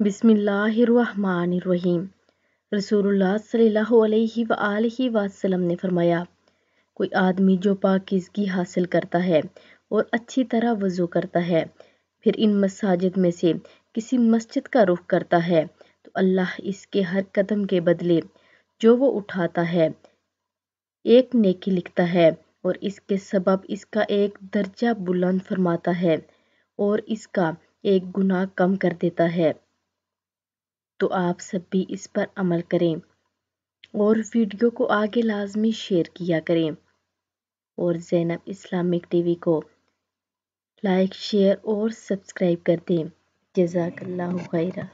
बिस्मिल्लाहिर्रहमानिर्रहीम। रसूलुल्लाह सल्लल्लाहु अलैहि वसल्लम ने फरमाया, कोई आदमी जो पाकिज़गी हासिल करता है और अच्छी तरह वज़ू करता है, फिर इन मसाजिद में से किसी मस्जिद का रुख करता है तो अल्लाह इसके हर कदम के बदले जो वो उठाता है, एक नेकी लिखता है और इसके सबब इसका एक दर्जा बुलंद फरमाता है और इसका एक गुनाह कम कर देता है। तो आप सब भी इस पर अमल करें और वीडियो को आगे लाजमी शेयर किया करें। और जैनब इस्लामिक टीवी को लाइक, शेयर और सब्सक्राइब कर दें। जजाकल्ला खैरा।